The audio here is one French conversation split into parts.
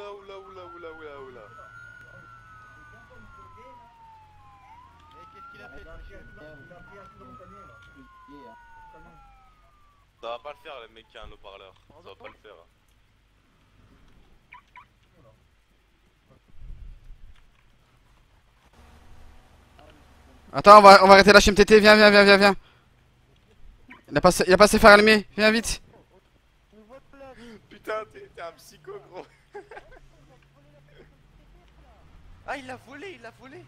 oula, oula, oula, oula, oula, oula. Qu'est-ce qu'il a fait, Ça va pas le faire, le mec qui a un haut-parleur. Ça va pas le faire. Attends, on va, on va arrêter la HMTT, viens, viens, viens, viens, viens. Il a passé, il a passé faire allumé, viens vite. Putain, t'es un psycho, gros. Ah, il l'a volé, il l'a volé.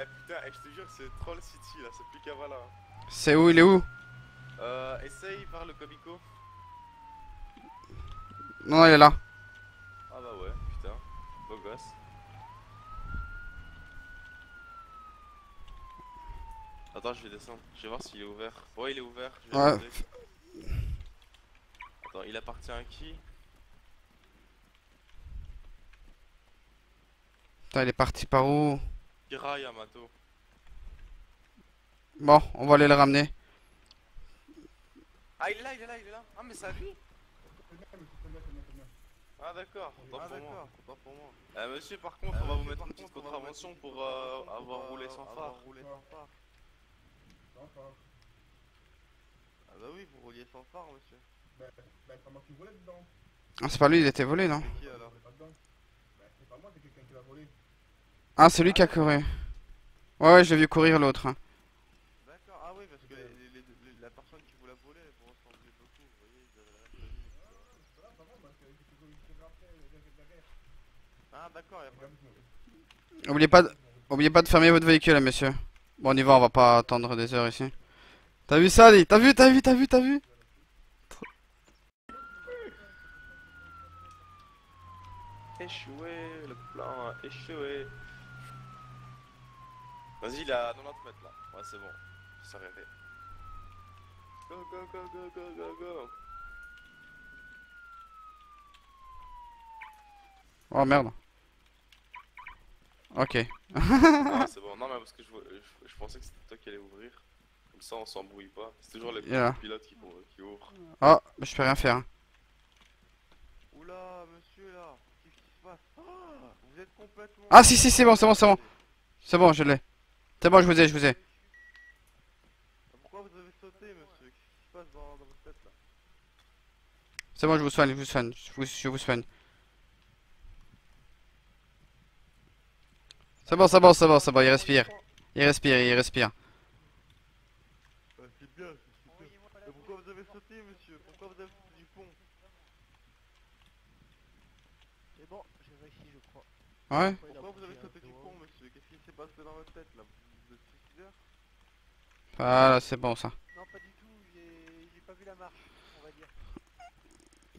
Eh putain, eh, je te jure, c'est Troll City là, c'est plus Kavala. hein. C'est où, il est où Euh, essaye par le Comico. Non, il est là. Ah bah ouais, putain, beau gosse. Attends, je vais descendre, je vais voir s'il est ouvert. Ouais, il est ouvert. Je vais Ouais. Attends, il appartient à qui? Putain, il est parti par où Kira Yamato. Bon, on va aller le ramener. Ah, il est là, il est là, il est là. Ah, mais c'est à lui Ah, d'accord, autant Ah pour moi. autant pour moi. Euh, monsieur, par contre, on va vous mettre une petite contravention pour euh, avoir roulé sans phare. roulé sans phare. Ah bah oui, vous rouliez sans phare, monsieur. Ah, c'est pas lui, il était volé, non? C'est qui alors Ah, c'est lui qui a couru. Ouais, ouais, je l'ai vu courir l'autre. hein. D'accord, ah oui, parce que les- les- les- la personne qui vous l'a volé, vous ressemblez beaucoup, vous voyez, ils avaient la même tenue. Ah d'accord, y'a pas... Oubliez pas, de... Oubliez pas de fermer votre véhicule, hein, monsieur. Bon, on y va, on va pas attendre des heures ici. T'as vu ça, Ali T'as vu, t'as vu, t'as vu, t'as vu? Échoué, le plan a échoué. Vas-y, il est à 90 mètres là. Ouais, c'est bon. Faut s'arrêter. Go, go, go, go, go, go, go. Oh merde. Ok. non, c'est bon. Non, mais parce que je, je, je pensais que c'était toi qui allais ouvrir. Comme ça, on s'embrouille pas. C'est toujours les Yeah. pilotes qui, ouvrent. Oh, mais je peux rien faire. Oula, monsieur là, Ah, Vous êtes complètement... Ah, si, si, c'est bon, c'est bon, c'est bon. C'est bon, je l'ai. C'est bon, je vous ai, je vous ai. Pourquoi vous avez sauté, monsieur? Qu'est-ce qui se passe dans, dans votre tête là? C'est bon, je vous soigne, je vous soigne, je vous, je vous soigne. C'est bon, c'est bon, c'est bon, c'est bon, il respire. Il respire, il respire. Ah, C'est bien, c'est bien. Mais pourquoi vous avez sauté, monsieur? Pourquoi vous avez sauté du pont? C'est bon, j'ai réussi, je crois. Ouais Pourquoi vous avez sauté du pont, monsieur Qu'est-ce qui s'est passé dans votre tête là Vous êtes suicidaire Voilà, c'est bon ça. Non, pas du tout, j'ai pas vu la marche, on va dire.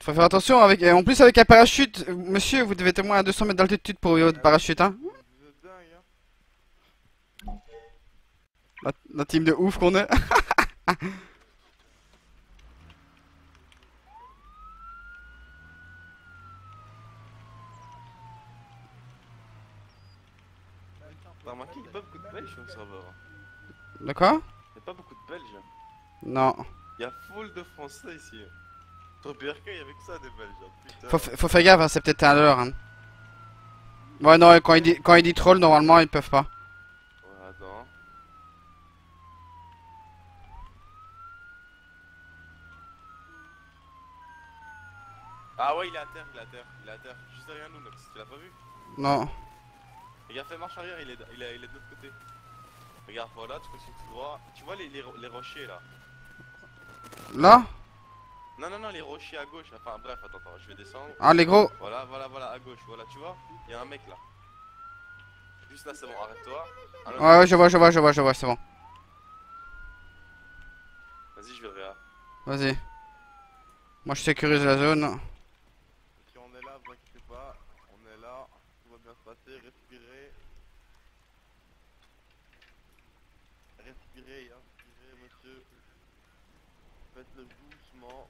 Faut faire attention avec. En plus, avec un parachute, monsieur, vous devez être moins à 200 mètres d'altitude pour votre parachute, hein. Vous êtes dingue, hein La, la team de ouf qu'on est. T'as remarqué qu'il n'y a pas beaucoup de Belges sur le serveur. De quoi Il n'y a pas beaucoup de Belges. Non. Il y a full de Français ici. Sur BRK, il y avait que ça des Belges. hein, Putain. Faut, fa- faut faire gaffe, hein, c'est peut-être un leurre. Hein. Ouais, non, et quand il dit, quand il dit troll, normalement, ils peuvent pas. Ouais, attends. Ah ouais, il est à terre, il est à terre, il est à terre. Juste derrière nous, Nox. Tu l'as pas vu? Non. Regarde, fais marche arrière, il est, il est, il est de l'autre côté. Regarde, voilà, tu continues tout droit. Tu vois les, les, ro- les rochers là Là Non, non, non, les rochers à gauche. Enfin, bref, attends, attends, je vais descendre. Ah, les gros. Voilà, voilà, voilà, à gauche, voilà, tu vois Il y a un mec là. Juste là, c'est bon, arrête-toi. Autre- Ouais, ouais, je vois, je vois, je vois, je vois, c'est bon. Vas-y, je vais réa. Vas-y. Moi, je sécurise la zone. Si on est là, vous inquiétez pas, on est là, tout va bien se passer, Respirez, hein, respirez monsieur. Faites-le doucement.